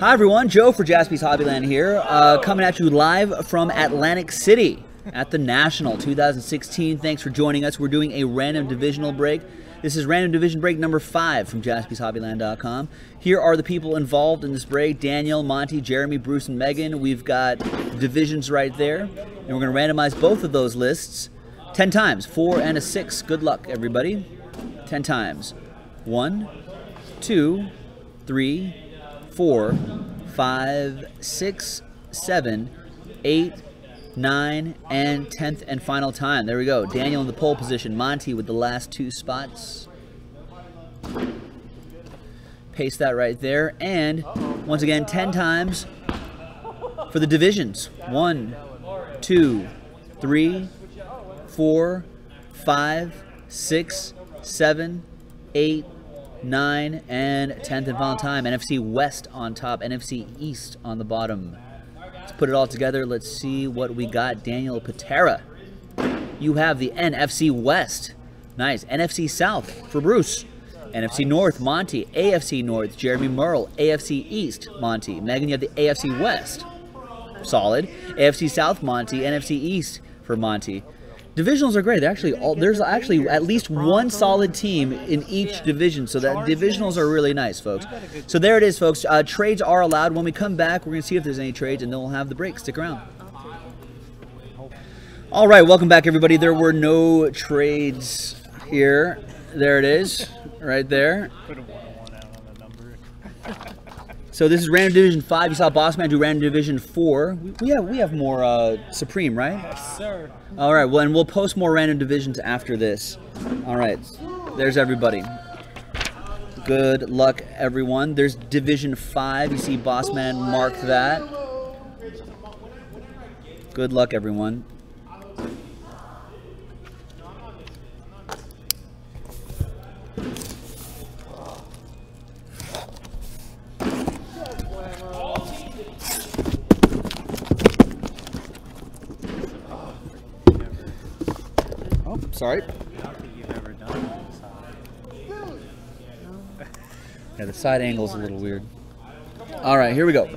Hi everyone, Joe for Jaspy's Hobbyland here, uh, coming at you live from Atlantic City at the National 2016. Thanks for joining us. We're doing a random divisional break. This is random division break number five from jaspyshobbyland.com. Here are the people involved in this break: Daniel, Monty, Jeremy, Bruce, and Megan. We've got divisions right there, and we're going to randomize both of those lists 10 times, four and a six. Good luck, everybody. 10 times. One, two, three, four, five, six, seven, eight, nine, and tenth and final time. There we go. Daniel in the pole position. Monty with the last two spots. Paste that right there. And once again, 10 times for the divisions. One, two, three, four, five, six, seven, eight, nine, and 10th and final time. NFC West on top, NFC East on the bottom. Let's put it all together. Let's see what we got. Daniel Patera. You have the NFC West. Nice. NFC South for Bruce. NFC North, Monty. AFC North, Jeremy Merle. AFC East, Monty. Megan, you have the AFC West. Solid. AFC South, Monty. NFC East for Monty. Divisionals are great. They're actually all, there's actually at least one solid team in each division, so that divisionals are really nice, folks. So there it is, folks. Uh, trades are allowed. When we come back, we're gonna see if there's any trades, and then we'll have the break. Stick around. All right, welcome back, everybody. There were no trades here. There it is, right there. So this is Random Division Five. You saw Bossman do Random Division Four. We, we have we have more uh, Supreme, right? Yes, sir. All right. Well, and we'll post more Random Divisions after this. All right. There's everybody. Good luck, everyone. There's Division Five. You see Bossman mark that. Good luck, everyone. Sorry. I don't think you've ever done this. Yeah, the side angle's a little weird. All right, here we go.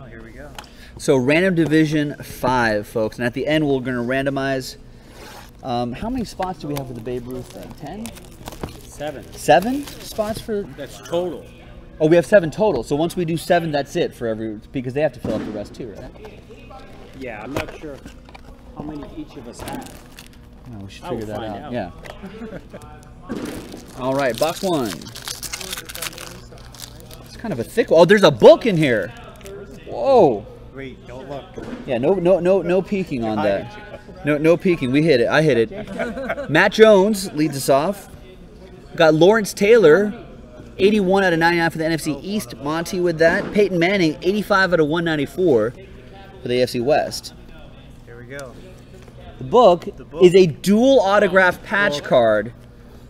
Oh, here we go. So random division five, folks, and at the end we're going to randomize. Um, how many spots do we have for the Babe Ruth thing? Ten? Seven. Seven spots for? That's total. Oh, we have seven total. So once we do seven, that's it for every because they have to fill up the rest too, right? Yeah, I'm not sure how many each of us have. Oh, we should figure that out. out. Yeah. All right, box one. It's kind of a thick. Oh, there's a book in here. Whoa. Wait, don't look. Yeah, no, no, no, no peeking on that. No, no peeking. We hit it. I hit it. Matt Jones leads us off. Got Lawrence Taylor, 81 out of 99 for the NFC East. Monty with that. Peyton Manning, 85 out of 194 for the AFC West. Here we go. The book, book. is a dual autograph patch card.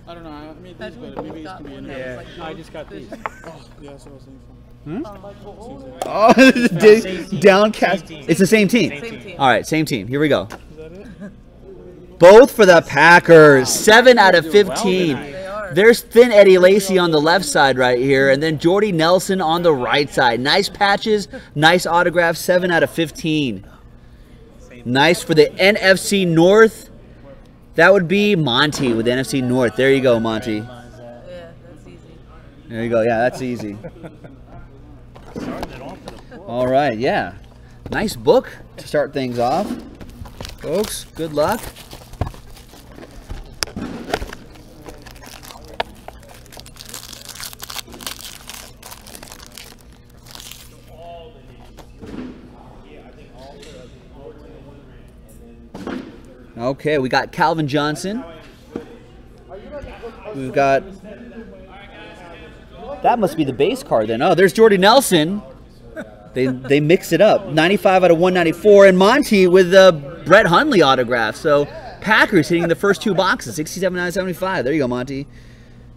I don't know. I made these, but maybe it's gonna be in there. Yeah, I just got these. Oh, yeah, that's what I was thinking. Hmm? Oh, oh di- downcast. Team. It's the same team. Same team. All right, same team. Here we go. Both for the Packers. Seven out of Doing well 15. There's Thin Eddie Lacy on the left side right here, and then Jordy Nelson on the right side. Nice patches, nice autographs. Seven out of 15. Nice for the NFC North. That would be Monty with the NFC North. There you go, Monty. Yeah, that's easy. There you go. Yeah, that's easy. Starting it off with a book. All right, yeah. Nice book to start things off. Folks, good luck. Okay, we got Calvin Johnson. We've got that must be the base card then. Oh, there's Jordy Nelson. They they mix it up. 95 out of 194, and Monty with the Brett Hundley autograph. So Packers hitting the first two boxes, 67 out of 75. There you go, Monty.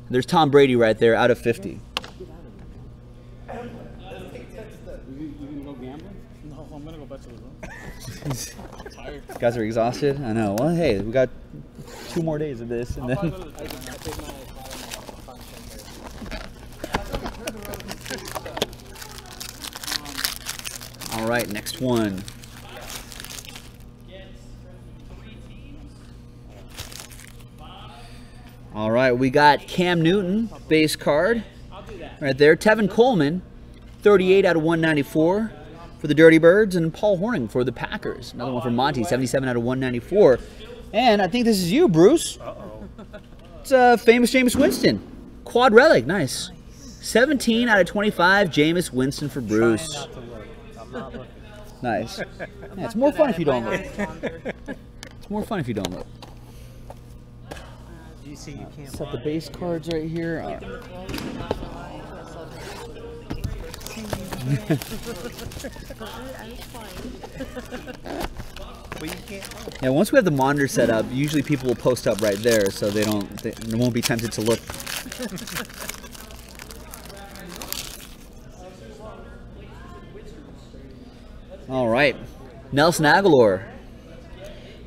There's Tom Brady right there, out of 50. You, you gonna go gambling? No, I'm gonna go back to the room. Tired. These guys are exhausted. I know. Well, hey, we got two more days of this, and then probably go to the I take my All right, next one. All right, we got Cam Newton, base card. Right there. Tevin Coleman, 38 out of 194 for the Dirty Birds, and Paul Hornung for the Packers. Another one for Monty, 77 out of 194. And I think this is you, Bruce. It's uh, famous Jameis Winston. Quad relic, nice. 17 out of 25, Jameis Winston for Bruce. Not to look. I'm not looking. Nice. Yeah, it's more fun if you don't look. It's more fun if you don't look. Do you see you can't Set the base cards right here. Yeah, once we have the monitor set up, usually people will post up right there, so they don't, they, won't be tempted to look. All right, Nelson Agholor.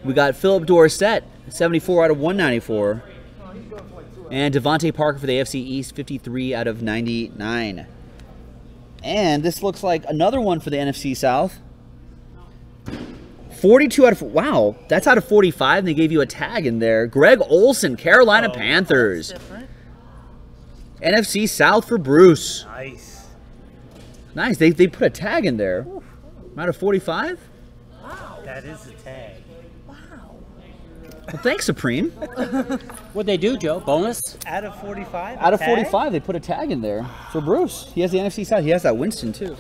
We got Phillip Dorsett, 74 out of 194, and DeVante Parker for the AFC East, 53 out of 99. And this looks like another one for the NFC South. 42 out of wow, that's out of 45, and they gave you a tag in there. Greg Olsen, Carolina oh, Panthers, NFC South for Bruce. Nice. Nice, they, they put a tag in there. Out of 45. Wow. That is a tag. Well, thanks, Supreme. What'd they do, Joe? Bonus? Out of 45? Out of 45, they put a tag in there for Bruce. He has the NFC South. He has that Winston too.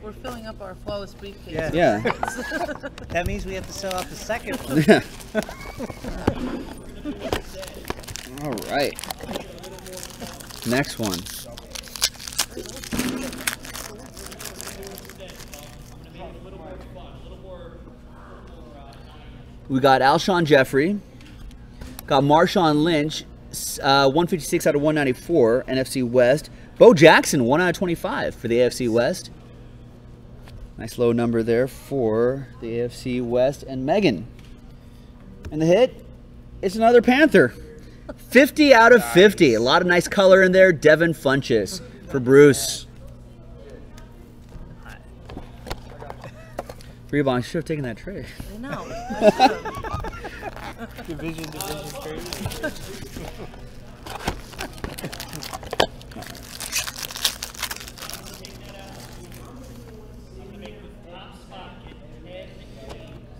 We're filling up our flawless briefcase. Yeah. Yeah. That means we have to sell out the second one. All right. Next one. We got Alshon Jeffery. Got Marshawn Lynch, uh, 156 out of 194, NFC West. Bo Jackson, 1 out of 25 for the AFC West. Nice low number there for the AFC West. And Megan. And the hit is another Panther. 50 out of 50. A lot of nice color in there. Devin Funchess for Bruce. Reebok, you should have taken that trade. I know. I division, division trade.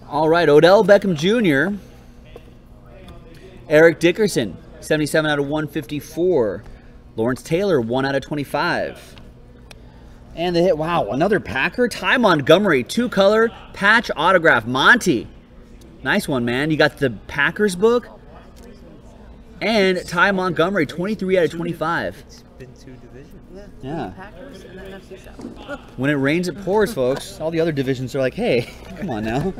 All right, Odell Beckham Jr. Eric Dickerson, 77 out of 154. Lawrence Taylor, 1 out of 25. And the hit, wow, another Packer. Ty Montgomery, two color patch autograph. Monty, nice one, man. You got the Packers book. And Ty Montgomery, 23 out of 25. It's been two divisions. Yeah. When it rains, it pours, folks. All the other divisions are like, hey, come on now.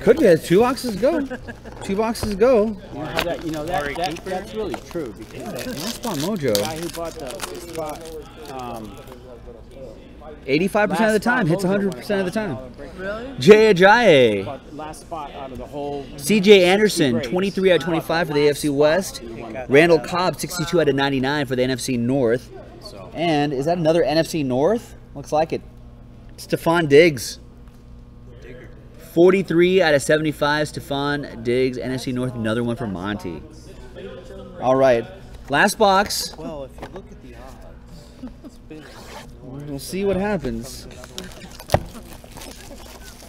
Where's my last spot mojo? Could be. Two boxes go. Two boxes go. You know, how that, you know that, that, that's really true because that One spot mojo. The guy who bought the spot, um, 85% of the time. Hits mojo 100% of the time. Really? Jay Ajayi. Bought last spot out of the whole. CJ Anderson, 23 out of 25 for the AFC West. Randall Cobb, 62 out of 99 for the NFC North. And is that another NFC North? Looks like it. Stefon Diggs. 43 out of 75, Stefon Diggs, NFC North. Another one for Monty. All right. Last box. Well, if you look at the odds, We'll see what happens.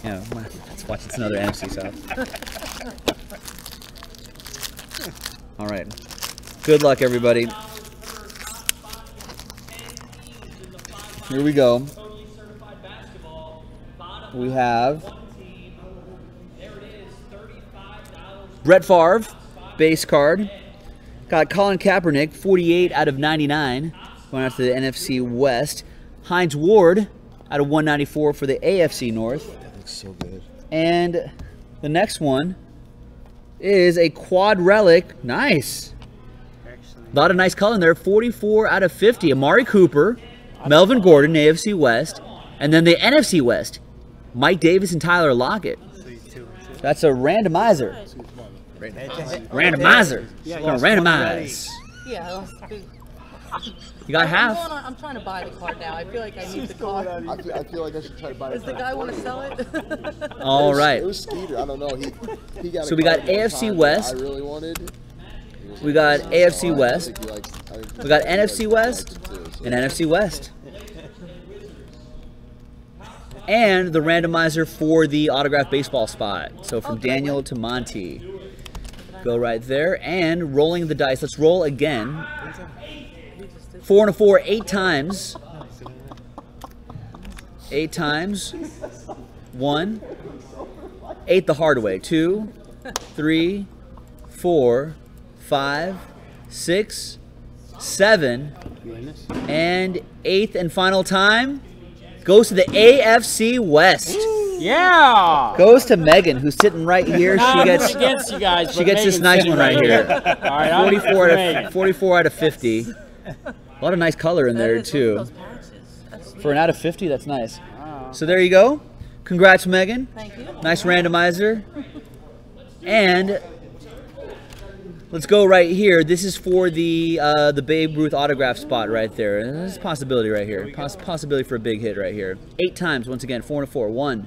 Yeah, let's watch. It's another NFC South. All right. Good luck, everybody. Here we go. We have Brett Favre, base card. Got Colin Kaepernick, 48 out of 99, going out to the NFC West. Hines Ward, out of 194 for the AFC North. That looks so good. And the next one is a quad relic. Nice. actually A lot of nice color in there. 44 out of 50. Amari Cooper, Melvin Gordon, AFC West. And then the NFC West, Mike Davis and Tyler Lockett. three, two, and That's a randomizer. Two. Head to head. Randomizer. Yeah, Gonna randomize. Yeah, I lost the big. You got I'm, half. on, I'm trying to buy the card now. I feel like I need the card. I feel, I feel like I should try to buy Does it. the guy want to sell it? All right. It was Skeeter. I don't know. He, he got. So we got AFC West. I really wanted. We got AFC West. think he likes- I think We got NFC West likes it too, so- and NFC West. And the randomizer for the autograph baseball spot. So from did I Daniel to Monty. Go right there and rolling the dice. Let's roll again. Four and a four, eight times. Eight times. One. Eight the hard way. Two, three, four, five, six, seven, and eighth and final time goes to the AFC West. Yeah. Goes to Megan, who's sitting right here. She I'm gets against you guys. she but gets this nice one right here. All right, 44 out Megan. of 44 out of 50. A lot of nice color in there That is- too. Those patches. That's For an out of 50, that's nice. So there you go. Congrats, Megan. Thank you. Nice randomizer. And let's go right here. This is for the uh, the Babe Ruth autograph spot right there. There's a possibility right here. Poss- possibility for a big hit right here. Eight times once again. Four and a four. One,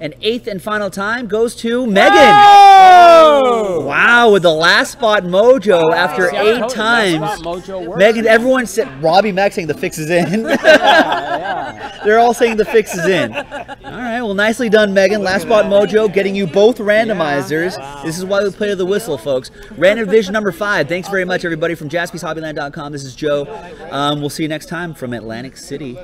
and eighth and final time goes to Megan. Wow, with the last spot mojo after See, eight times. Mojo. Megan, everyone said Robbie Mack saying the fix is in. yeah. They're all saying the fix is in. All right, well, nicely done, Megan. Last spot mojo getting you both randomizers. This is why we play to the whistle, folks. Random division number five. Thanks very much, everybody, from jaspyshobbyland.com. This is Joe. Um, we'll see you next time from Atlantic City.